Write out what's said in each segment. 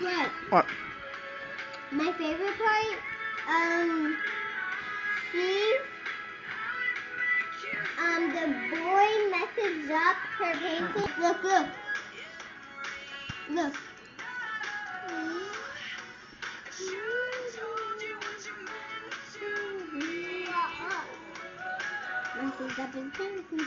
what? What? My favorite part, um, see, um, the boy messes up her painting. Look, look, look. Messes up his painting.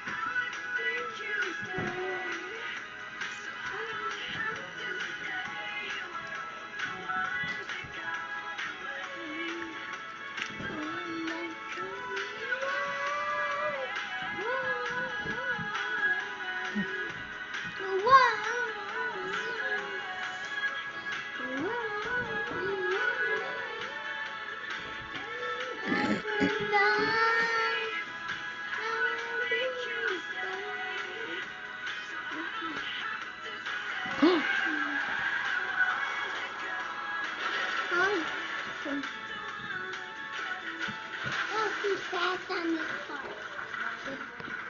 Oh, I want the car.